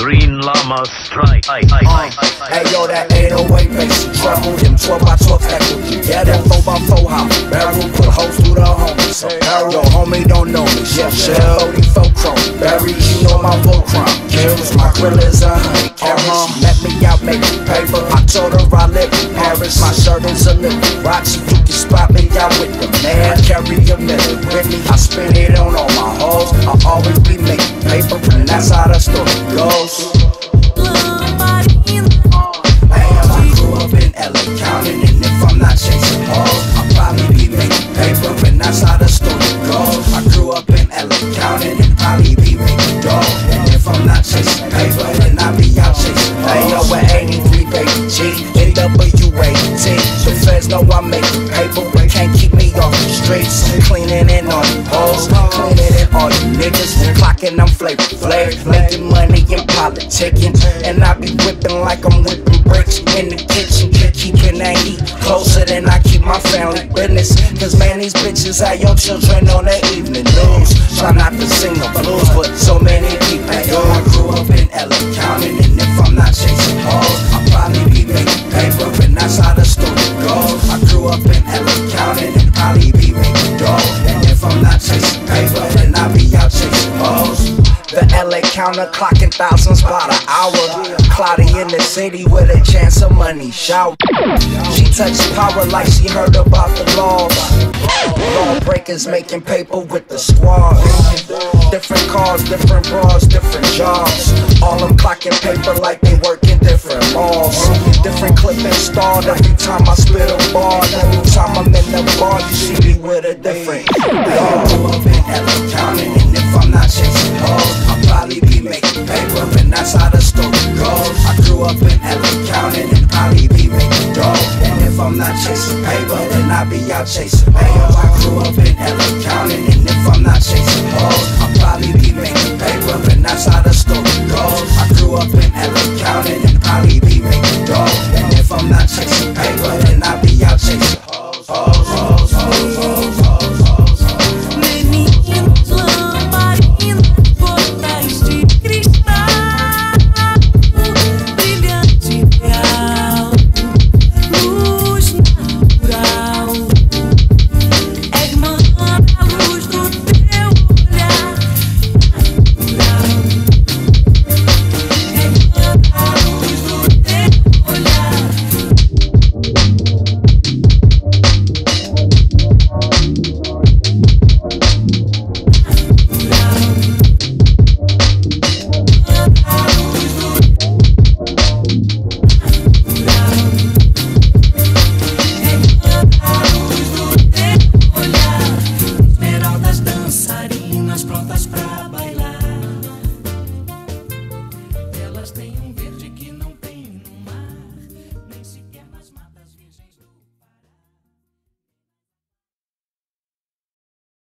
Green Llama Strike. Uh, hey yo, that 808 bass, treble, them 12 by 12 echo. Yeah, that 4 by 4 hop, barrel put holes through the homies. So, yo, homie don't know me, shell, shell, 44 chrome. Barry, you know my Voltron. Kills, my grill is a honey carrot. Out making paper. I told her I live in Paris. My shirt is a little Roxy, you can spot me out with the man. Carry a minute with me. I spend it on all my hoes. I always be making paper, and that's how the story goes. Feds know I'm making paper, can't keep me off the streets. Cleaning in on the hoes, cleaning in all the niggas, clocking I'm Flavor Flav, making money and politicking, and I be whipping like I'm whipping bricks in the kitchen, keeping that heat closer than I keep my family business. Cause man, these bitches have your children on the evening news. Try not to sing the single blues, but so many people do. I grew up in LA County, and if I'm not and be. And if I'm not chasing paper, then I'll be out chasing hoes. The LA counter clocking thousands by the hour. Cloudy in the city with a chance of money shower. She touched power like she heard about the laws. Lawbreakers making paper with the squad. Different cars, different bras, different jobs. All them clocking paper like they work in different malls. Different clip installed every time I spit a ball. Every time I'm in the bar, you see me with a different dog. up in LA County, and if I'm not chasing hoes, I'll probably be making paper, and that's how the story goes. I grew up I'll be out chasing mayo. I grew up in LA County, and if I'm not chasing hoes, I'll probably be making paper, and that's how